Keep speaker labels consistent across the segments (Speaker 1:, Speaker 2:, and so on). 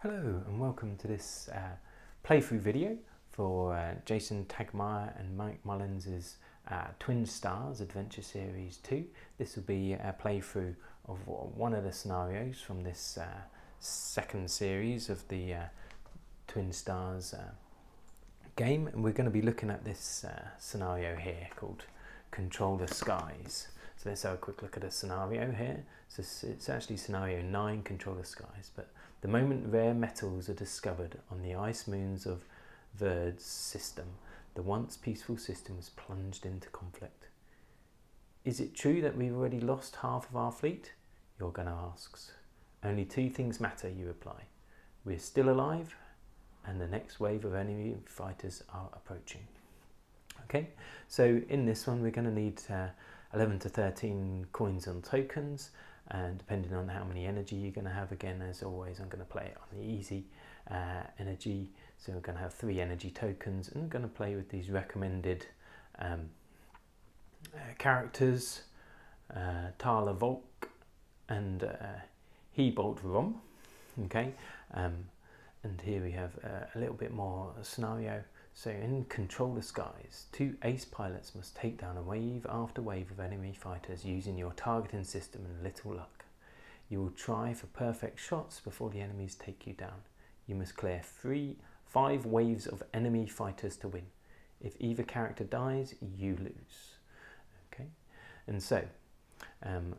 Speaker 1: Hello and welcome to this uh, playthrough video for uh, Jason Tagmire and Mike Mullins' uh, Twin Stars Adventure Series 2. This will be a playthrough of one of the scenarios from this uh, second series of the uh, Twin Stars uh, game and we're going to be looking at this scenario here called Control the Skies. So let's have a quick look at a scenario here. So it's actually scenario 9, Control the Skies, but the moment rare metals are discovered on the ice moons of Verd's system, the once peaceful system is plunged into conflict. Is it true that we've already lost half of our fleet? Your Yorgana asks. Only two things matter, you reply. We're still alive, and the next wave of enemy fighters are approaching. Okay, so in this one, we're going to need uh, 11 to 13 coins and tokens, and depending on how many energy you're going to have again as always I'm going to play it on the easy uh, energy. So we're going to have three energy tokens and I'm going to play with these recommended um, uh, characters uh, Tala Volk and uh, Hebolt Rom okay? Um, and here we have uh, a little bit more scenario so in Control the Skies, two ace pilots must take down a wave after wave of enemy fighters using your targeting system and little luck. You will try for perfect shots before the enemies take you down. You must clear three, five waves of enemy fighters to win. If either character dies, you lose. Okay, and so um,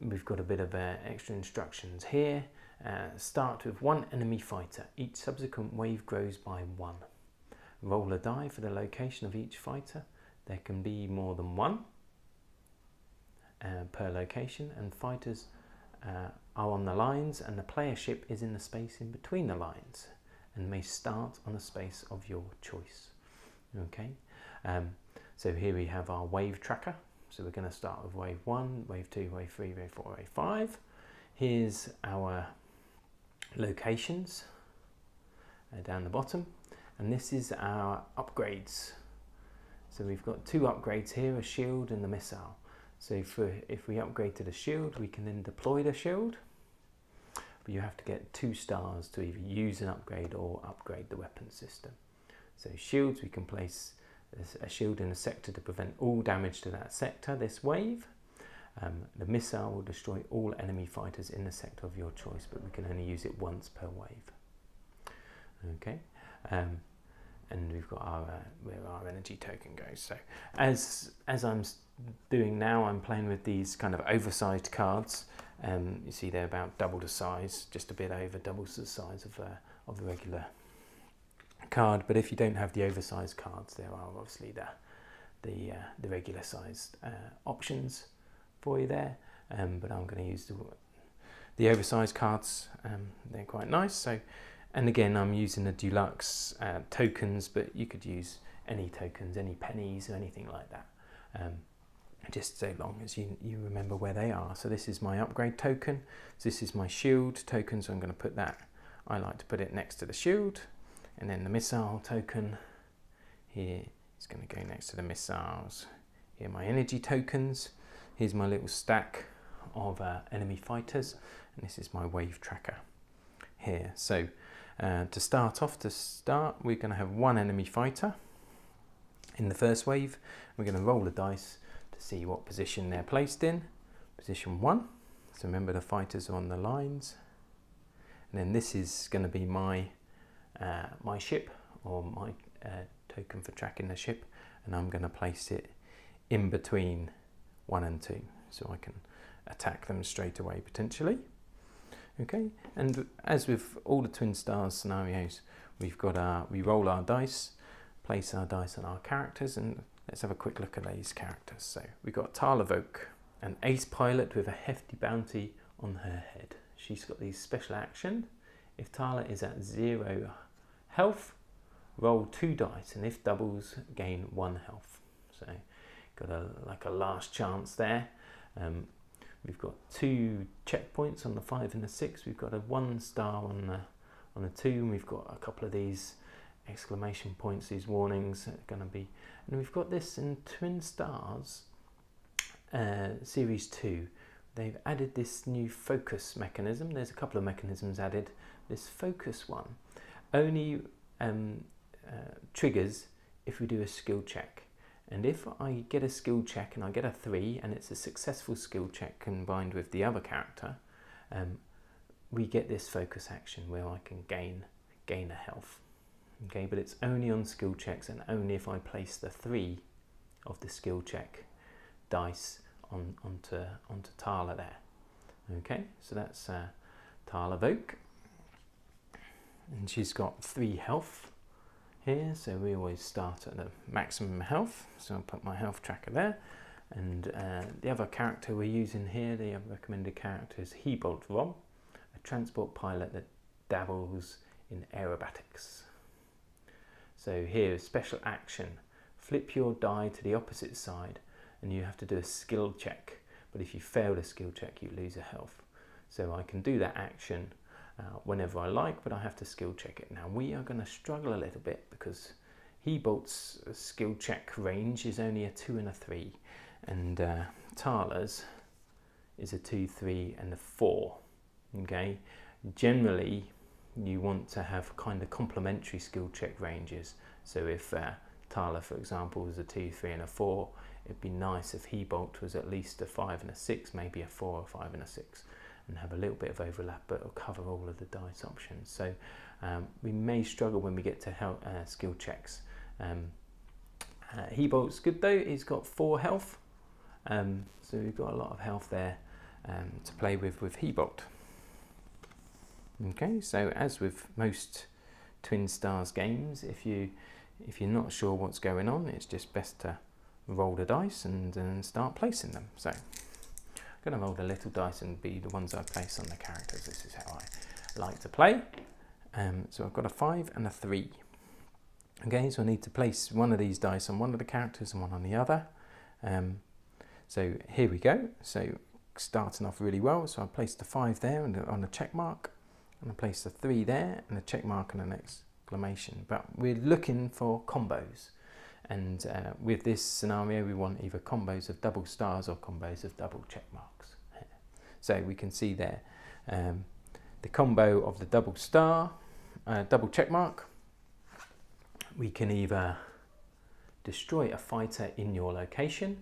Speaker 1: we've got a bit of uh, extra instructions here. Uh, start with one enemy fighter. Each subsequent wave grows by one. Roll a die for the location of each fighter. There can be more than one uh, per location and fighters uh, are on the lines and the player ship is in the space in between the lines and may start on a space of your choice. Okay, um, so here we have our wave tracker. So we're going to start with wave 1, wave 2, wave 3, wave 4, wave 5. Here's our locations uh, down the bottom and this is our upgrades. So we've got two upgrades here, a shield and the missile. So if we, if we upgrade to the shield, we can then deploy the shield. But you have to get two stars to either use an upgrade or upgrade the weapon system. So shields, we can place a shield in a sector to prevent all damage to that sector, this wave. Um, the missile will destroy all enemy fighters in the sector of your choice, but we can only use it once per wave. Okay, um, and we've got our uh, where our energy token goes. So as as I'm doing now, I'm playing with these kind of oversized cards. Um, you see they're about double the size, just a bit over double the size of uh, of the regular card. But if you don't have the oversized cards, there are obviously the the uh, the regular sized uh, options for you there. Um, but I'm going to use the the oversized cards. Um, they're quite nice. So and again, I'm using the deluxe uh, tokens, but you could use any tokens, any pennies or anything like that. Um, just so long as you, you remember where they are. So this is my upgrade token. So this is my shield token. So I'm going to put that, I like to put it next to the shield. And then the missile token here is going to go next to the missiles. Here my energy tokens. Here's my little stack of uh, enemy fighters. And this is my wave tracker here. So uh, to start off, to start, we're going to have one enemy fighter in the first wave. We're going to roll the dice to see what position they're placed in. Position one. So remember the fighters are on the lines. And then this is going to be my uh, my ship or my uh, token for tracking the ship. And I'm going to place it in between one and two so I can attack them straight away potentially. Okay, and as with all the twin stars scenarios, we've got our, we roll our dice, place our dice on our characters, and let's have a quick look at these characters. So we've got Tala Volk, an ace pilot with a hefty bounty on her head. She's got these special action. If Tala is at zero health, roll two dice, and if doubles, gain one health. So got a like a last chance there. Um, We've got two checkpoints on the five and the six. We've got a one star on the on the two, and we've got a couple of these exclamation points, these warnings are going to be. And we've got this in Twin Stars uh, Series 2. they've added this new focus mechanism. There's a couple of mechanisms added. This focus one only um, uh, triggers if we do a skill check. And if I get a skill check and I get a three and it's a successful skill check combined with the other character, um, we get this focus action where I can gain gain a health. Okay, but it's only on skill checks and only if I place the three of the skill check dice on onto onto Tala there. Okay, so that's uh, Tala Volk, and she's got three health here, so we always start at the maximum health. So I'll put my health tracker there. And uh, the other character we're using here, the recommended character is Hebolt Rob, a transport pilot that dabbles in aerobatics. So here, special action. Flip your die to the opposite side and you have to do a skill check. But if you fail the skill check, you lose a health. So I can do that action uh, whenever I like, but I have to skill check it. Now we are going to struggle a little bit because Hebolt's skill check range is only a 2 and a 3 and uh, Tala's is a 2, 3 and a 4. Okay, generally you want to have kind of complementary skill check ranges. So if uh, Tala, for example, was a 2, 3 and a 4, it'd be nice if Hebolt was at least a 5 and a 6, maybe a 4 or 5 and a 6 and have a little bit of overlap, but it'll cover all of the dice options. So um, we may struggle when we get to health, uh, skill checks. Um, uh, good though, he's got 4 health, um, so we've got a lot of health there um, to play with with Hebolt. Okay, so as with most Twin Stars games, if you if you're not sure what's going on, it's just best to roll the dice and, and start placing them. So I'm going to roll the little dice and be the ones I place on the characters. This is how I like to play. Um, so I've got a five and a three. Okay, so I need to place one of these dice on one of the characters and one on the other. Um, so here we go. So starting off really well. So I placed the five there and on a check mark, and I placed the three there and a check mark and an exclamation. But we're looking for combos. And uh, with this scenario, we want either combos of double stars or combos of double check marks. So we can see there um, the combo of the double star, uh, double check mark. We can either destroy a fighter in your location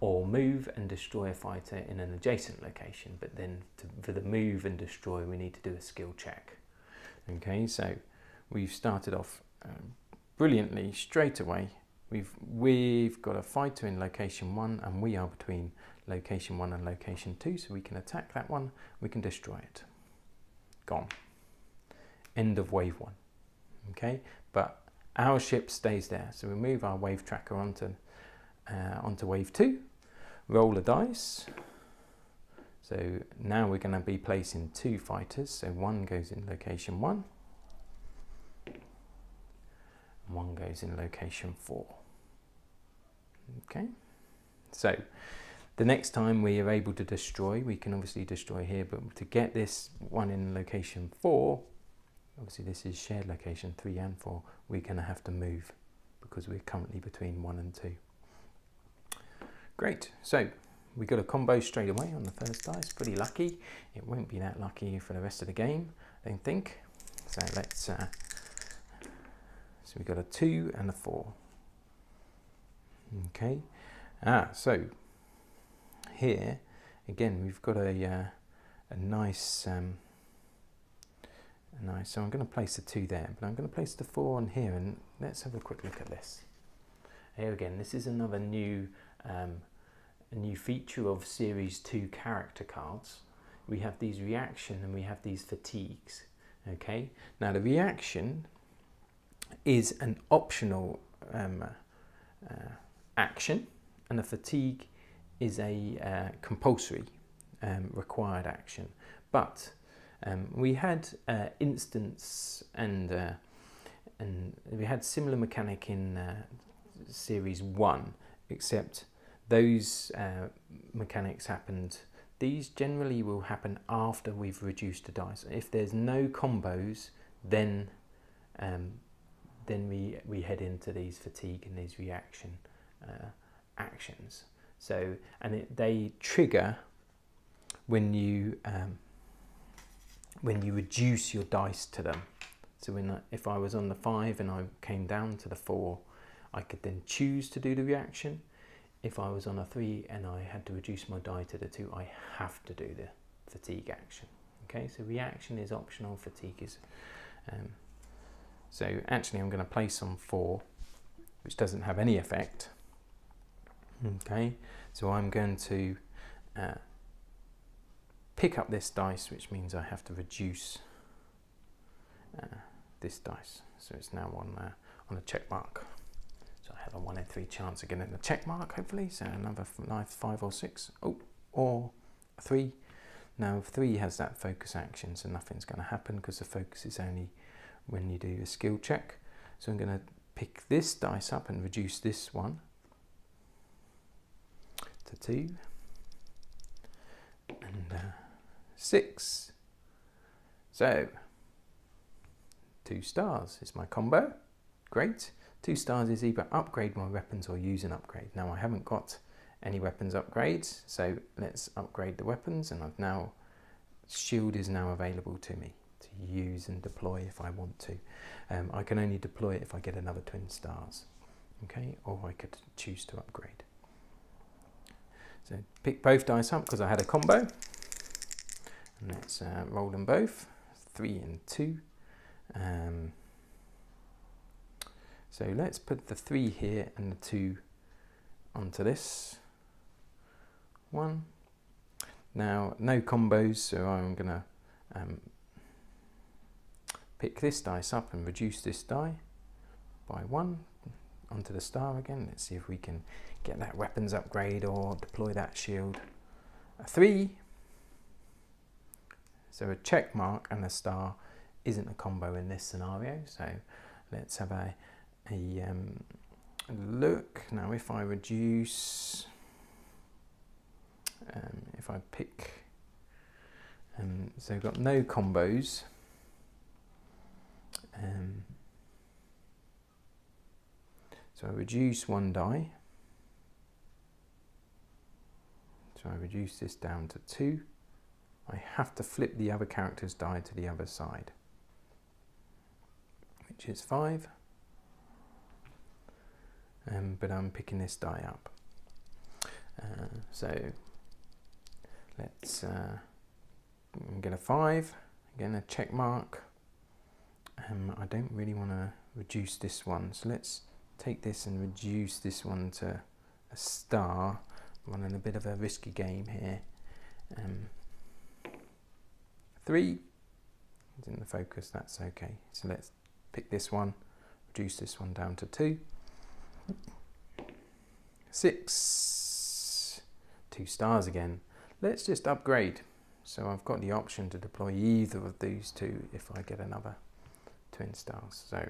Speaker 1: or move and destroy a fighter in an adjacent location. But then to, for the move and destroy, we need to do a skill check. Okay, so we've started off um, brilliantly straight away We've, we've got a fighter in location one and we are between location one and location two, so we can attack that one, we can destroy it. Gone. End of wave one. Okay, but our ship stays there. So we move our wave tracker onto, uh, onto wave two, roll a dice. So now we're going to be placing two fighters. So one goes in location one, one goes in location four. Okay, so the next time we are able to destroy, we can obviously destroy here, but to get this one in location four, obviously this is shared location three and four, we're going to have to move because we're currently between one and two. Great, so we got a combo straight away on the first dice, pretty lucky. It won't be that lucky for the rest of the game, I don't think. So let's, uh, so we got a two and a four. Okay, ah, so here again we've got a, uh, a nice, um, nice, so I'm going to place the two there, but I'm going to place the four on here and let's have a quick look at this. Here again, this is another new, um, new feature of Series 2 character cards. We have these reaction and we have these fatigues. Okay, now the reaction is an optional um, uh, action and a fatigue is a uh, compulsory um, required action. But um, we had uh, instance and uh, and we had similar mechanic in uh, series one, except those uh, mechanics happened. These generally will happen after we've reduced the dice. If there's no combos, then um, then we we head into these fatigue and these reaction uh, actions. So, and it, they trigger when you um, when you reduce your dice to them. So when if I was on the five and I came down to the four, I could then choose to do the reaction. If I was on a three and I had to reduce my die to the two, I have to do the fatigue action. Okay, so reaction is optional, fatigue is. Um, so actually I'm going to place on four, which doesn't have any effect. Okay, so I'm going to uh, pick up this dice, which means I have to reduce uh, this dice. So it's now on, uh, on a check mark. So I have a one in three chance of getting a check mark, hopefully. So another life five or six. Oh, or three. Now three has that focus action, so nothing's going to happen because the focus is only when you do a skill check. So I'm going to pick this dice up and reduce this one to two and uh, six. So two stars is my combo. Great. Two stars is either upgrade my weapons or use an upgrade. Now I haven't got any weapons upgrades, so let's upgrade the weapons and I've now, shield is now available to me to use and deploy if I want to. Um, I can only deploy it if I get another twin stars, okay, or I could choose to upgrade. So pick both dice up because I had a combo. And let's uh, roll them both, three and two. Um, so let's put the three here and the two onto this one. Now, no combos, so I'm to um, pick this dice up and reduce this die by one onto the star again. Let's see if we can get that weapons upgrade or deploy that shield. A three. So a check mark and a star isn't a combo in this scenario. So let's have a, a um, look. Now if I reduce, um, if I pick, um, so I've got no combos. Um, so I reduce one die. So I reduce this down to two. I have to flip the other character's die to the other side, which is five. Um, but I'm picking this die up. Uh, so let's uh, get a five, again a check mark. Um, I don't really want to reduce this one, so let's take this and reduce this one to a star I'm running a bit of a risky game here. Um, three it's in the focus, that's okay. So let's pick this one, reduce this one down to two. Six, two stars again. Let's just upgrade. So I've got the option to deploy either of these two if I get another twin stars. So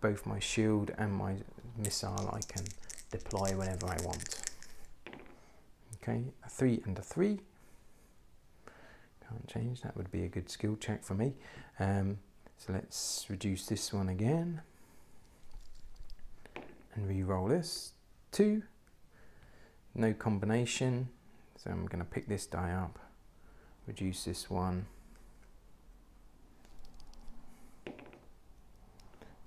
Speaker 1: both my shield and my missile I can deploy whenever I want. Okay, a three and a three. Can't change, that would be a good skill check for me. Um, so let's reduce this one again and re-roll this. Two, no combination. So I'm going to pick this die up, reduce this one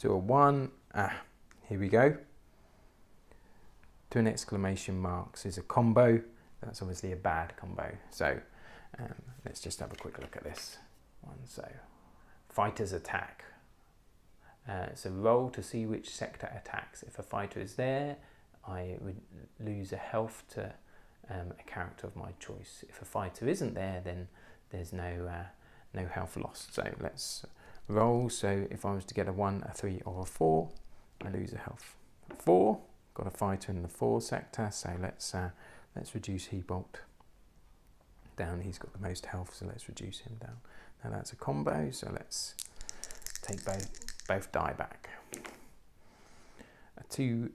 Speaker 1: to a one. Ah, here we go. To an exclamation marks is a combo that's obviously a bad combo. So um, let's just have a quick look at this one. So fighters attack. Uh, so roll to see which sector attacks. If a fighter is there, I would lose a health to um, a character of my choice. If a fighter isn't there, then there's no uh, no health lost. So let's roll. So if I was to get a one, a three, or a four, I lose a health. Four, got a fighter in the four sector. So let's uh, Let's reduce Hebolt down. He's got the most health, so let's reduce him down. Now that's a combo, so let's take both, both die back. A two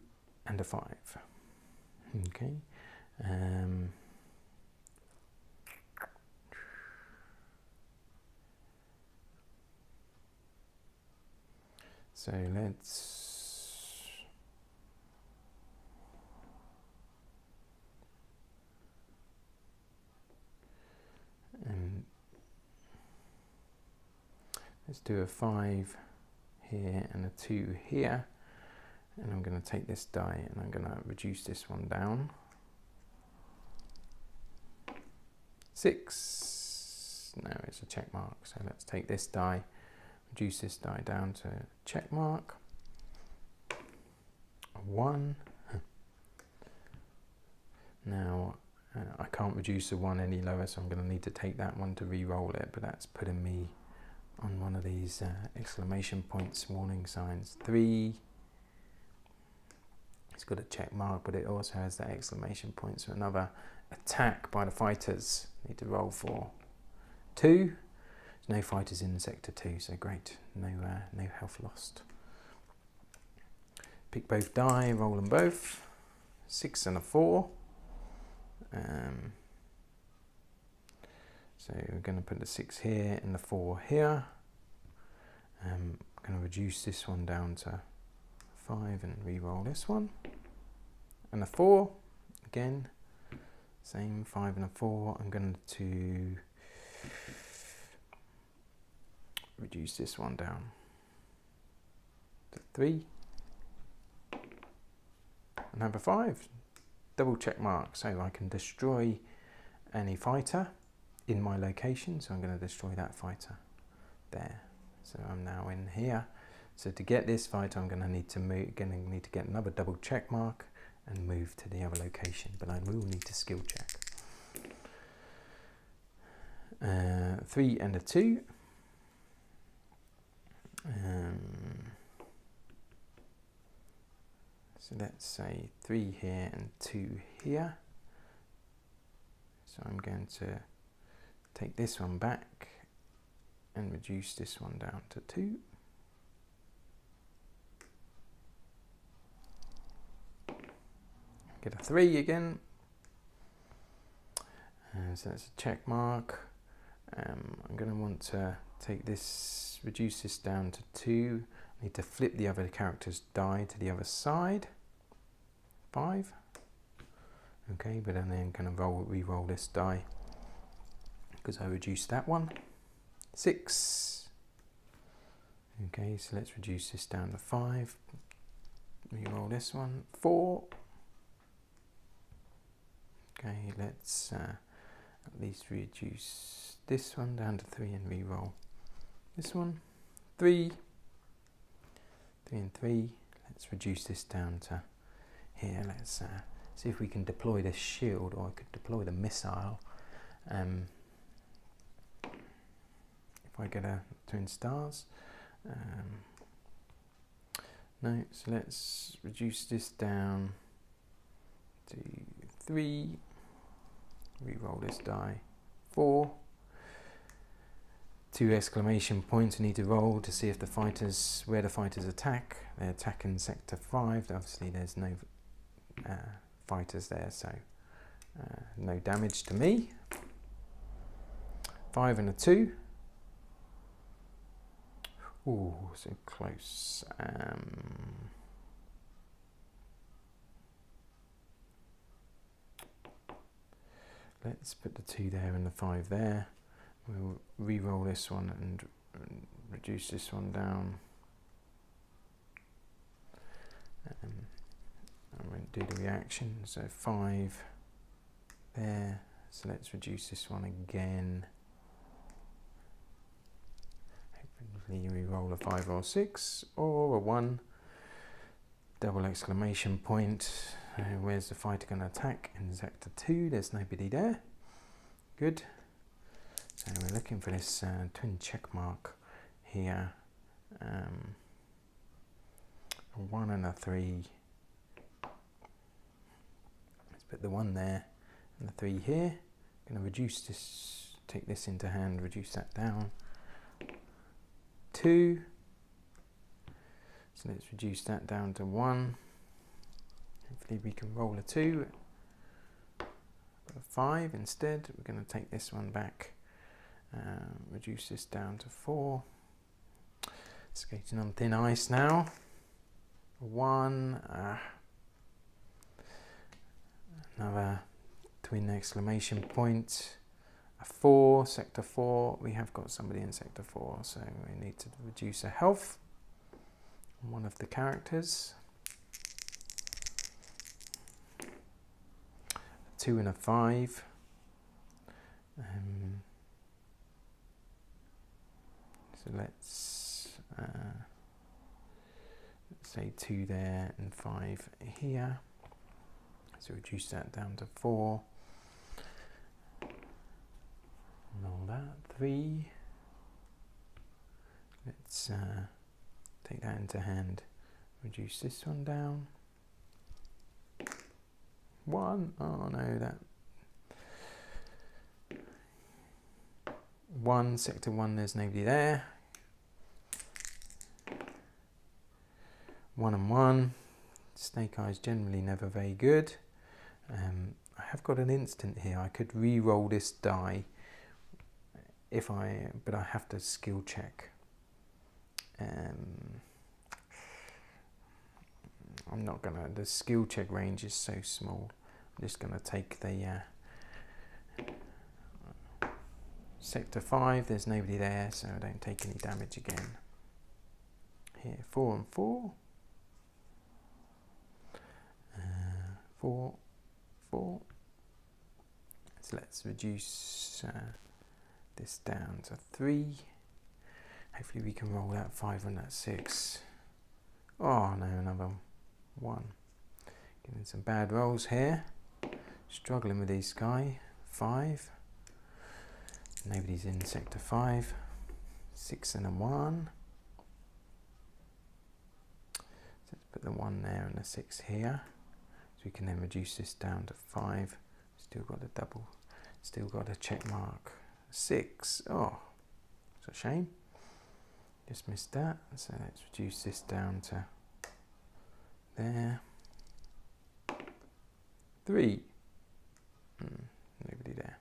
Speaker 1: and a five. Okay. Um, So let's and let's do a five here and a two here. And I'm going to take this die and I'm going to reduce this one down. Six. No it's a check mark so let's take this die reduce this die down to check mark. 1. Now, uh, I can't reduce the 1 any lower, so I'm going to need to take that one to re-roll it, but that's putting me on one of these uh, exclamation points warning signs. 3. It's got a check mark, but it also has that exclamation point, so another attack by the fighters. Need to roll for 2. There's no fighters in sector 2, so great. No, uh, no health lost. Pick both die, roll them both. 6 and a 4. Um, so we're going to put the 6 here and the 4 here. Um, I'm going to reduce this one down to 5 and re-roll this one. And a 4, again, same 5 and a 4. I'm going to reduce this one down to 3. And number 5, double check mark so I can destroy any fighter in my location. So I'm going to destroy that fighter there. So I'm now in here. So to get this fighter I'm going to need to move going to need to get another double check mark and move to the other location but I will need to skill check. Uh, three and a two um, So let's say three here and two here. So I'm going to take this one back and reduce this one down to two. Get a three again. And so that's a check mark. Um, I'm going to want to take this, reduce this down to two. I need to flip the other character's die to the other side five. Okay, but then I'm going to roll, re-roll this die because I reduced that one. Six. Okay, so let's reduce this down to five. Re-roll this one. Four. Okay, let's uh, at least reduce this one down to three and re-roll this one. Three. Three and three. Let's reduce this down to here. Let's uh, see if we can deploy this shield or I could deploy the missile. Um, if I get a twin stars. Um, no, so let's reduce this down to three. Re-roll this die. Four. Two exclamation points we need to roll to see if the fighters, where the fighters attack. They attack in sector five. Obviously, there's no fighters there, so uh, no damage to me. Five and a two. Ooh, so close. Um, let's put the two there and the five there. We'll re-roll this one and reduce this one down. Um, I won't do the reaction. So five there. So let's reduce this one again. Hopefully we roll a five or six or a one. Double exclamation point. Uh, where's the fighter going to attack? In sector two, there's nobody there. Good. So we're looking for this uh, twin check mark here. Um, a one and a three put the one there and the three here. I'm going to reduce this, take this into hand, reduce that down. Two. So let's reduce that down to one. Hopefully we can roll a two. a five instead. We're going to take this one back. Um, reduce this down to four. Skating on thin ice now. One. Uh, another twin exclamation point a 4, sector 4. We have got somebody in sector 4, so we need to reduce a health on one of the characters. A 2 and a 5. Um, so let's, uh, let's say 2 there and 5 here. So reduce that down to 4 and all that. Three. Let's uh, take that into hand. Reduce this one down. One. Oh no, that. One, sector one, there's nobody there. One and one. Snake Eyes generally never very good. Um, I have got an instant here. I could re-roll this die if I, but I have to skill check. Um, I'm not gonna, the skill check range is so small. I'm just gonna take the uh, sector 5, there's nobody there, so I don't take any damage again. Here, 4 and 4. Uh, 4, 4. So let's reduce uh, this down to three. Hopefully we can roll that five and that six. Oh no, another one. Getting some bad rolls here. Struggling with these guy. Five. Nobody's in sector five. Six and a one. let's put the one there and the six here. We can then reduce this down to five. Still got a double. Still got a check mark six. Oh, it's a shame. Just missed that. So let's reduce this down to there. Three. Hmm, nobody there.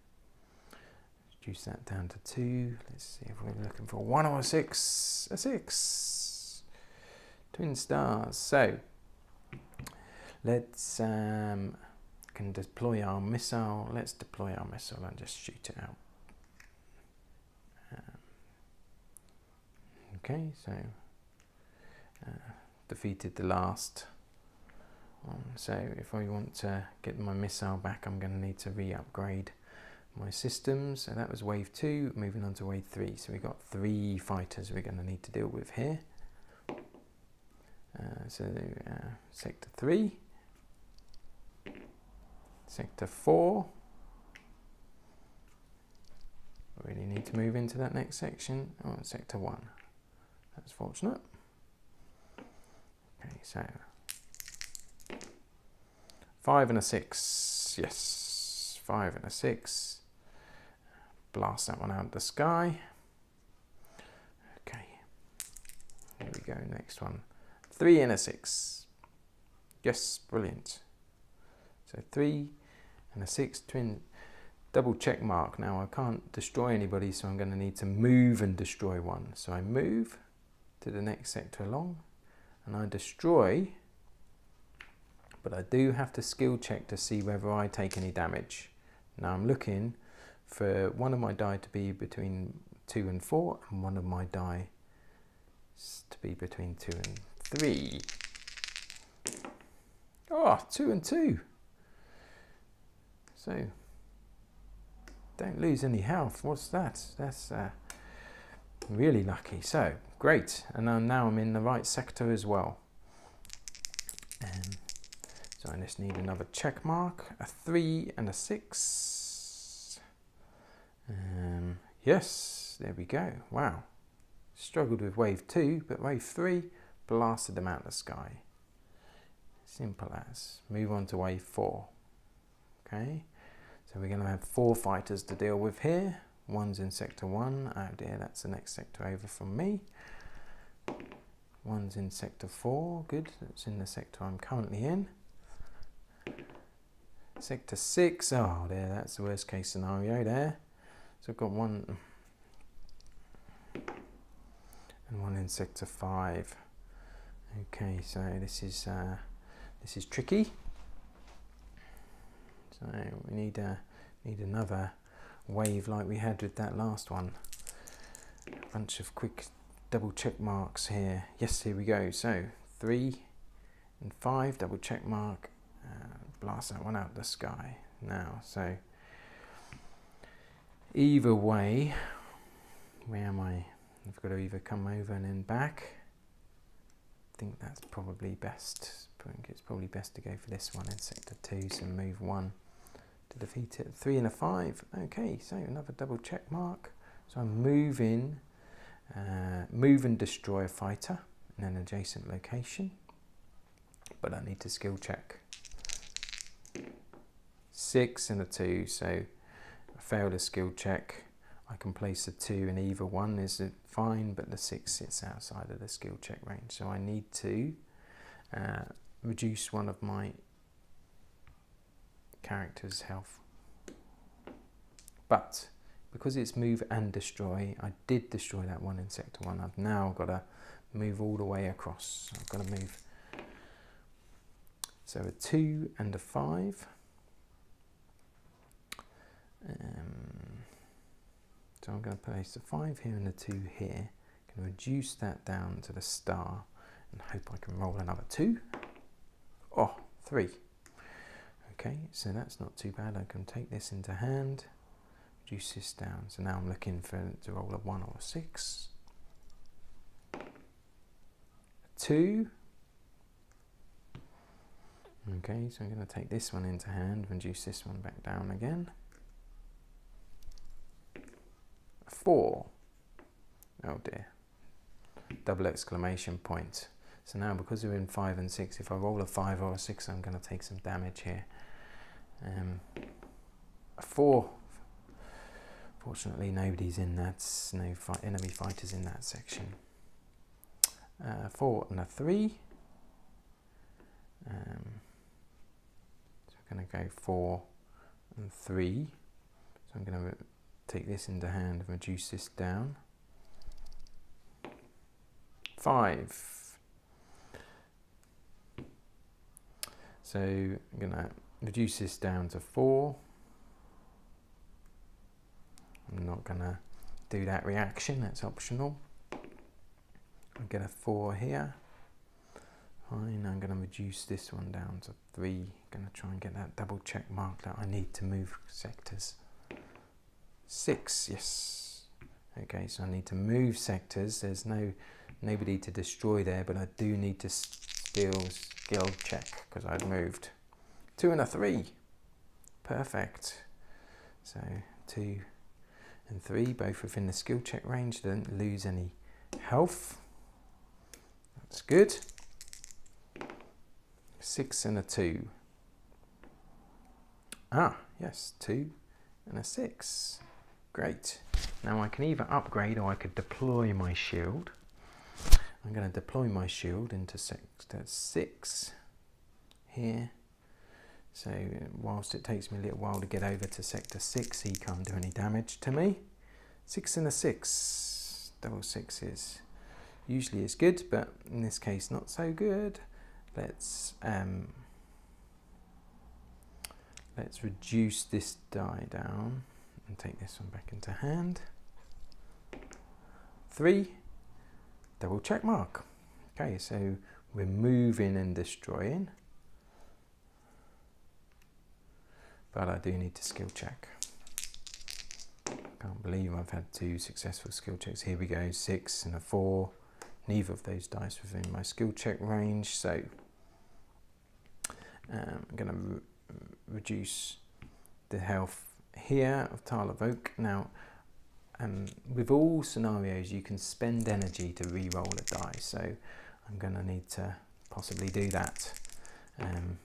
Speaker 1: Reduce that down to two. Let's see if we're looking for one or six. A six. Twin stars. So let's um, can deploy our missile. Let's deploy our missile and just shoot it out. Okay, so uh, defeated the last one. So if I want to get my missile back, I'm going to need to re-upgrade my systems. So that was wave two, moving on to wave three. So we've got three fighters we're going to need to deal with here. Uh, so uh, sector three, sector four. Really need to move into that next section. Oh, sector one. That's fortunate. Okay, so five and a six. Yes, five and a six. Blast that one out of the sky. Okay, here we go. Next one. Three and a six. Yes, brilliant. So three and a six twin double check mark. Now I can't destroy anybody, so I'm going to need to move and destroy one. So I move to the next sector along and I destroy but I do have to skill check to see whether I take any damage. Now I'm looking for one of my die to be between 2 and 4 and one of my die to be between 2 and 3. Oh, two and 2. So, don't lose any health. What's that? That's uh, really lucky. So, Great, and now I'm in the right sector as well. Um, so I just need another check mark, a three and a six. Um, yes, there we go. Wow. Struggled with wave two, but wave three blasted them out of the sky. Simple as. Move on to wave four. Okay, so we're going to have four fighters to deal with here. One's in sector one. Oh dear, that's the next sector over from me. One's in sector 4, good, that's in the sector I'm currently in. Sector 6, oh there, that's the worst case scenario there. So I've got one and one in sector 5. Okay, so this is uh, this is tricky. So we need uh, need another wave like we had with that last one. A bunch of quick double check marks here. Yes, here we go. So three and five, double check mark, uh, blast that one out the sky now. So either way, where am I? I've got to either come over and then back. I think that's probably best. I think it's probably best to go for this one in sector two, so move one to defeat it. Three and a five. Okay, so another double check mark. So I'm moving, uh, move and destroy a fighter in an adjacent location, but I need to skill check. Six and a two, so I failed a skill check. I can place a two in either one is fine, but the six sits outside of the skill check range. So I need to uh, reduce one of my character's health. But because it's move and destroy, I did destroy that one in sector one. I've now got to move all the way across. I've got to move. So a two and a five. Um, so I'm going to place a 5 here and a 2 here. Going to reduce that down to the star and hope I can roll another 2. Oh, 3. Okay, so that's not too bad. I can take this into hand, reduce this down. So now I'm looking for to roll a 1 or a 6. 2. Okay, so I'm going to take this one into hand, reduce this one back down again. four. Oh dear. Double exclamation point. So now because we're in five and six, if I roll a five or a six, I'm going to take some damage here. Um, four. Fortunately, nobody's in that. No enemy fighters in that section. Uh, four and a three. Um, so we're going to go four and three. So I'm going to take this into hand and reduce this down. Five. So I'm going to reduce this down to four. I'm not going to do that reaction, that's optional. I'll get a four here. Fine, I'm going to reduce this one down to three. Going to try and get that double check mark that I need to move sectors. Six, yes. Okay, so I need to move sectors. There's no nobody to destroy there, but I do need to skill skill check because I've moved. Two and a three. Perfect. So two and three, both within the skill check range. Don't lose any health. That's good. Six and a two. Ah, yes, two and a six. Great. Now I can either upgrade or I could deploy my shield. I'm going to deploy my shield into six. That's 6 here. So whilst it takes me a little while to get over to sector 6, he can't do any damage to me. 6 and a 6. Double sixes usually is good, but in this case not so good. Let's um, let's reduce this die down and take this one back into hand. Three, double check mark. Okay, so we're moving and destroying. But I do need to skill check. Can't believe I've had two successful skill checks. Here we go, six and a four. Neither of those dice within my skill check range, so um, I'm going to re reduce the health here of Tala Volk. Now, um, with all scenarios, you can spend energy to re-roll a die, so I'm going to need to possibly do that um,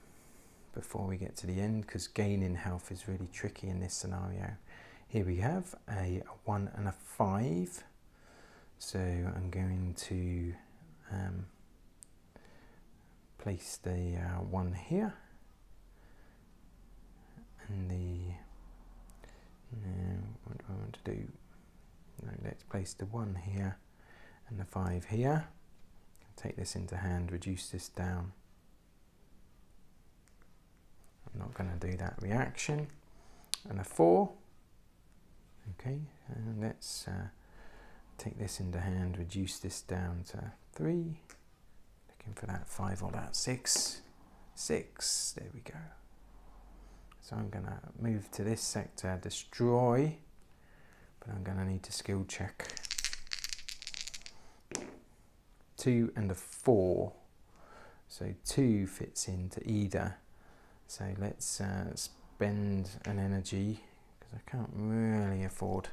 Speaker 1: before we get to the end, because gaining health is really tricky in this scenario. Here we have a 1 and a 5, so I'm going to um, place the uh, 1 here, and the now, what do I want to do? No, let's place the 1 here and the 5 here. Take this into hand, reduce this down. I'm not going to do that reaction. And a 4. Okay, and let's uh, take this into hand, reduce this down to three. Looking for that five or that six. Six, there we go. So I'm going to move to this sector, destroy, but I'm going to need to skill check. Two and a four. So two fits into either. So let's uh, spend an energy because I can't really afford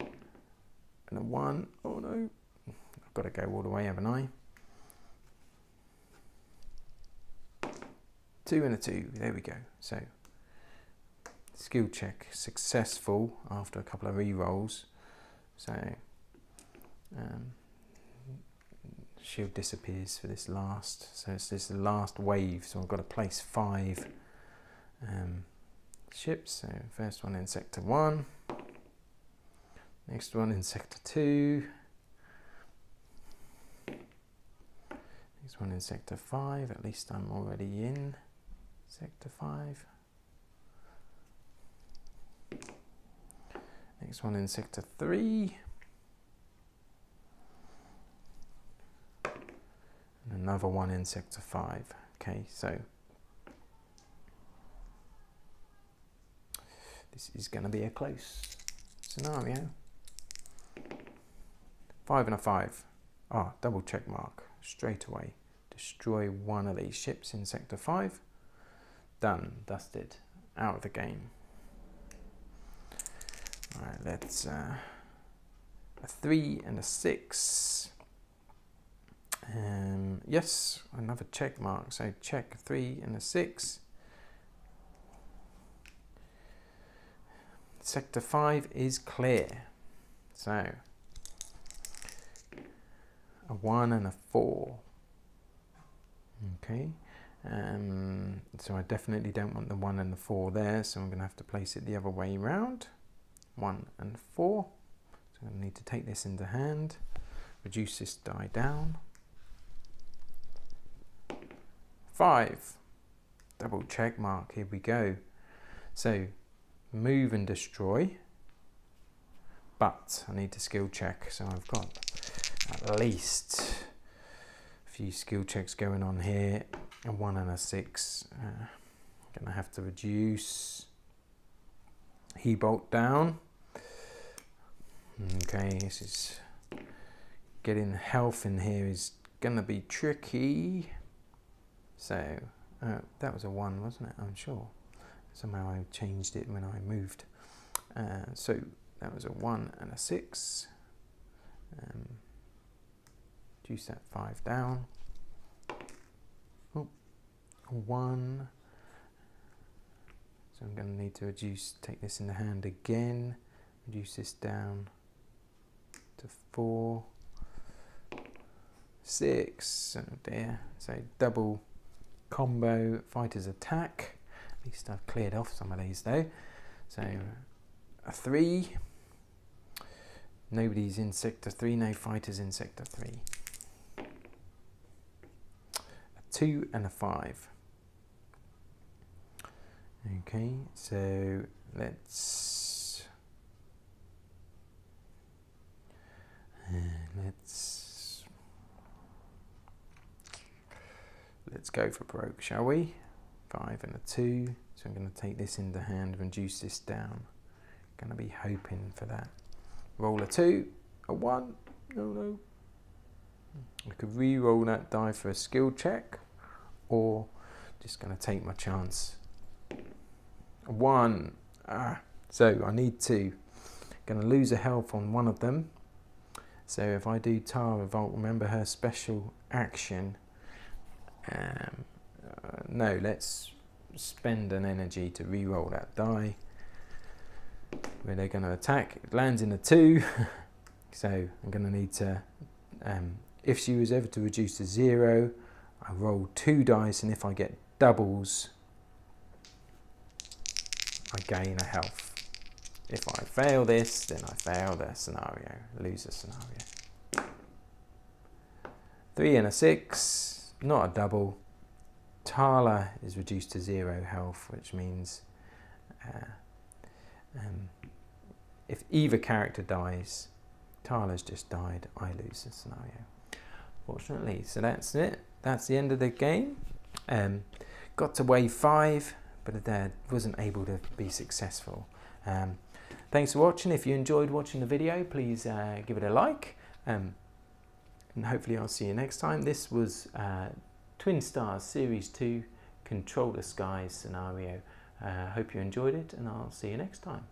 Speaker 1: and a one. Oh no, I've got to go all the way, haven't I? Two and a two, there we go. So skill check successful after a couple of re-rolls. So um, shield disappears for this last. So it's this last wave. So I've got to place five um, ships. So first one in sector one. Next one in sector two. Next one in sector five. At least I'm already in sector five. Next one in sector three. Another one in sector five. Okay, so this is going to be a close scenario. Five and a five. Ah, double check mark straight away. Destroy one of these ships in sector five. Done, dusted, out of the game. All right, let's uh, a three and a six. Um, yes, another check mark. So check three and a six. Sector five is clear. So a one and a four. Okay. Um, so I definitely don't want the one and the four there, so I'm going to have to place it the other way around. 1 and 4. So I need to take this into hand, reduce this die down. 5. Double check mark, here we go. So move and destroy, but I need to skill check, so I've got at least a few skill checks going on here, a 1 and a 6. Uh, to have to reduce Hebolt down Okay, this is getting health in here is gonna be tricky. So uh, that was a one, wasn't it? I'm sure. Somehow I changed it when I moved. Uh, so that was a one and a six. Um, reduce that five down. Oh, one. So I'm going to need to reduce, take this in the hand again, reduce this down to four, six, oh dear, so double combo fighters attack. At least I've cleared off some of these though. So a three, nobody's in sector three, no fighters in sector three. A two and a five. Okay, so let's uh, let's let's go for broke, shall we? Five and a two. So I'm going to take this into hand and reduce this down. Going to be hoping for that. Roll a two, a one. No, no. I could re-roll that die for a skill check, or just going to take my chance. One. Ah. So I need to. Going to lose a health on one of them so if I do Tala Volk, remember her special action. Um, uh, no, let's spend an energy to re-roll that die. Where they're going to attack. It lands in a 2. so I'm going to need to, um, if she was ever to reduce to 0, I roll 2 dice and if I get doubles, I gain a health. If I fail this, then I fail the scenario, lose the scenario. Three and a six, not a double. Tala is reduced to zero health, which means uh, um, if either character dies, Tala's just died, I lose the scenario. Fortunately, so that's it. That's the end of the game. Um, got to wave five, but I wasn't able to be successful. Um, thanks for watching. If you enjoyed watching the video, please uh, give it a like. Um, and hopefully I'll see you next time. This was uh, Twin Stars Series 2 Control the Skies scenario. Uh, hope you enjoyed it and I'll see you next time.